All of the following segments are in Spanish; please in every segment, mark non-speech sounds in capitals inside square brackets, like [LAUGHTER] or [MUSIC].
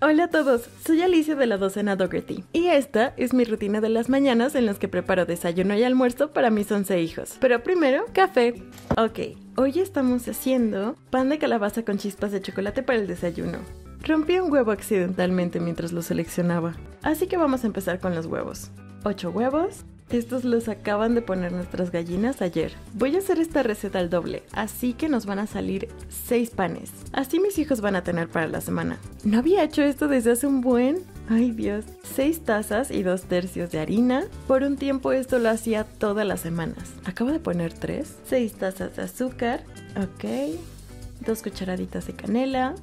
Hola a todos, soy Alicia de la docena Dougherty y esta es mi rutina de las mañanas en las que preparo desayuno y almuerzo para mis 11 hijos. Pero primero, café. Ok, hoy estamos haciendo pan de calabaza con chispas de chocolate para el desayuno. Rompí un huevo accidentalmente mientras lo seleccionaba, así que vamos a empezar con los huevos. 8 huevos, estos los acaban de poner nuestras gallinas ayer. Voy a hacer esta receta al doble, así que nos van a salir 6 panes. Así mis hijos van a tener para la semana. No había hecho esto desde hace un buen... Ay Dios. 6 tazas y 2 tercios de harina. Por un tiempo esto lo hacía todas las semanas. Acabo de poner 3. 6 tazas de azúcar. Ok. 2 cucharaditas de canela.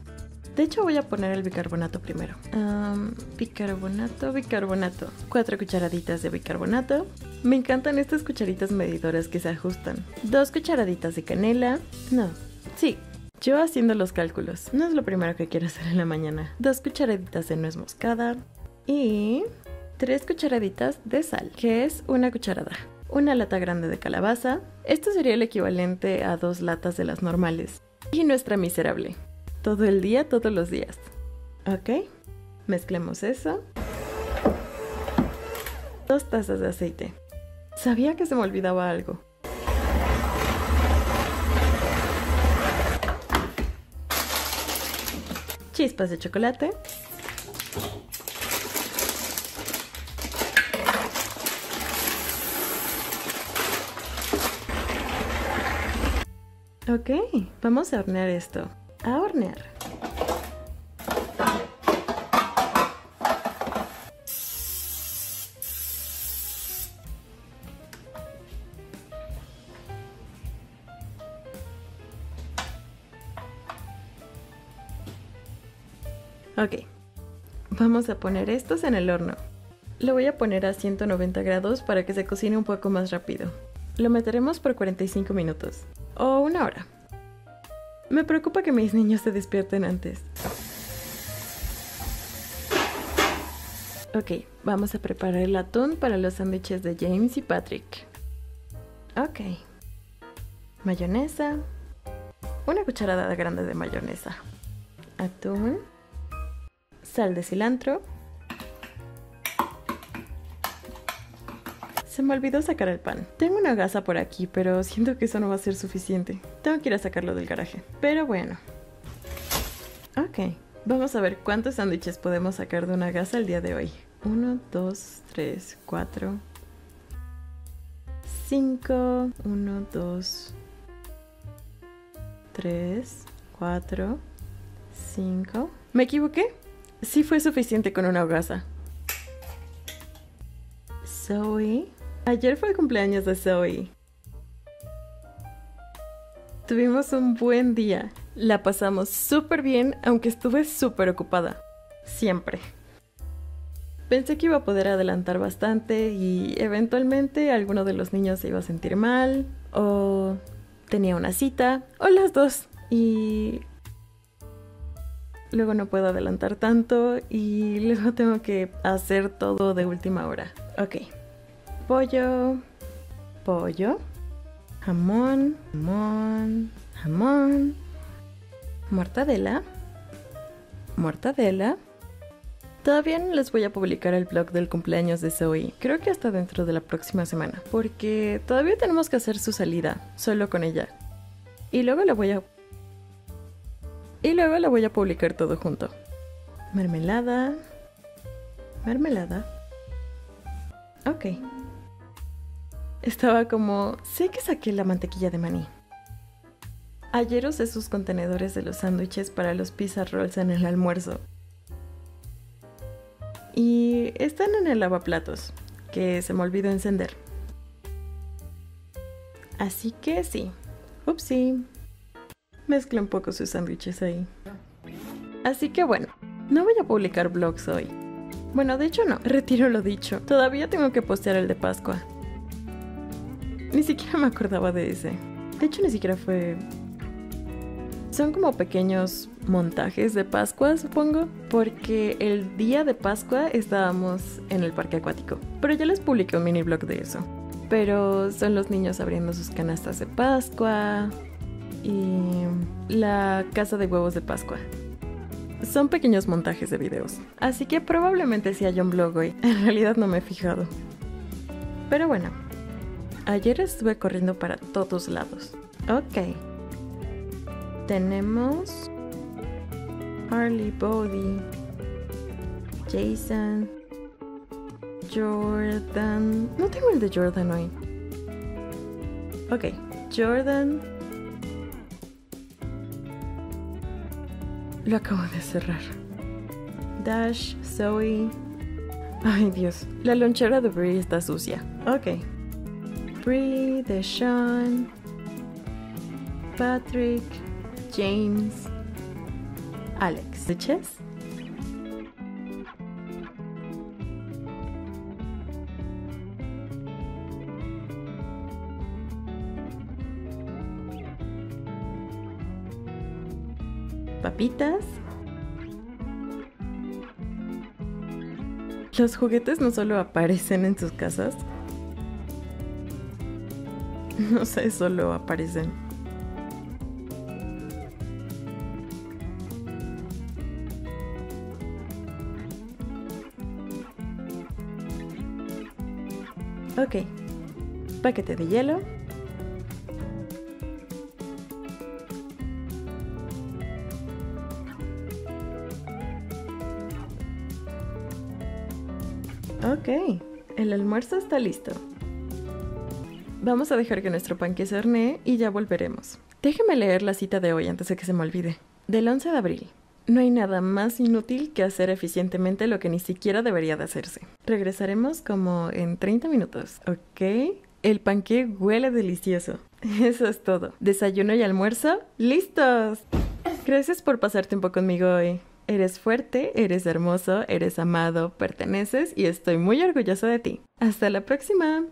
De hecho voy a poner el bicarbonato primero. Um, bicarbonato, bicarbonato. Cuatro cucharaditas de bicarbonato. Me encantan estas cucharitas medidoras que se ajustan. Dos cucharaditas de canela. No, sí. Yo haciendo los cálculos. No es lo primero que quiero hacer en la mañana. Dos cucharaditas de nuez moscada. Y tres cucharaditas de sal, que es una cucharada. Una lata grande de calabaza. Esto sería el equivalente a dos latas de las normales. Y nuestra miserable todo el día, todos los días. Ok, mezclemos eso. Dos tazas de aceite. Sabía que se me olvidaba algo. Chispas de chocolate. Ok, vamos a hornear esto a hornear. Ok, vamos a poner estos en el horno. Lo voy a poner a 190 grados para que se cocine un poco más rápido. Lo meteremos por 45 minutos o una hora. Me preocupa que mis niños se despierten antes. Ok, vamos a preparar el atún para los sándwiches de James y Patrick. Ok. Mayonesa. Una cucharada grande de mayonesa. Atún. Sal de cilantro. Se me olvidó sacar el pan. Tengo una gasa por aquí, pero siento que eso no va a ser suficiente. Tengo que ir a sacarlo del garaje. Pero bueno. Ok, vamos a ver cuántos sándwiches podemos sacar de una gasa el día de hoy. 1, 2, 3, 4, 5, 1, 2, 3, 4, 5. ¿Me equivoqué? Sí fue suficiente con una gasa. Zoe. Ayer fue el cumpleaños de Zoe. Tuvimos un buen día. La pasamos súper bien, aunque estuve súper ocupada. Siempre. Pensé que iba a poder adelantar bastante y eventualmente alguno de los niños se iba a sentir mal o tenía una cita o las dos y luego no puedo adelantar tanto y luego tengo que hacer todo de última hora. Ok pollo, pollo, jamón, jamón, jamón, mortadela, mortadela. Todavía no les voy a publicar el blog del cumpleaños de Zoe, creo que hasta dentro de la próxima semana, porque todavía tenemos que hacer su salida, solo con ella. Y luego la voy a... Y luego la voy a publicar todo junto. Mermelada. Mermelada. Ok. Estaba como, sé que saqué la mantequilla de maní. Ayer usé sus contenedores de los sándwiches para los pizza rolls en el almuerzo. Y están en el lavaplatos, que se me olvidó encender. Así que sí. Upsi. Mezclé un poco sus sándwiches ahí. Así que bueno, no voy a publicar vlogs hoy. Bueno, de hecho no, [LAUGHS] retiro lo dicho. Todavía tengo que postear el de Pascua. Ni siquiera me acordaba de ese. De hecho, ni siquiera fue... Son como pequeños montajes de Pascua, supongo, porque el día de Pascua estábamos en el parque acuático. Pero ya les publiqué un mini blog de eso. Pero son los niños abriendo sus canastas de Pascua y la casa de huevos de Pascua. son pequeños montajes de videos. Así que probablemente si haya un blog hoy. En realidad no me he fijado. Pero bueno, ayer estuve corriendo para todos lados. Ok. Tenemos Harley Body, Jason, Jordan. No tengo el de Jordan hoy. Ok, Jordan. Lo acabo de cerrar. Dash, Zoe. Ay Dios, la lonchera de Brie está sucia. Ok. Brie, Deshaun, Patrick, James, Alex. ¿Liches? papitas. Los juguetes no solo aparecen en sus casas. [LAUGHS] No sé, solo aparecen. Ok. Paquete de hielo. Ok, el almuerzo está listo. Vamos a dejar que nuestro panque se hornee y ya volveremos. Déjeme leer la cita de hoy antes de que se me olvide. Del 11 de abril. No hay nada más inútil que hacer eficientemente lo que ni siquiera debería de hacerse. Regresaremos como en 30 minutos, ¿ok? El panque huele delicioso. [LAUGHS] Eso es todo. Desayuno y almuerzo, listos. Gracias por pasar tiempo conmigo hoy. Eres fuerte, eres hermoso, eres amado, perteneces y estoy muy orgulloso de ti. Hasta la próxima.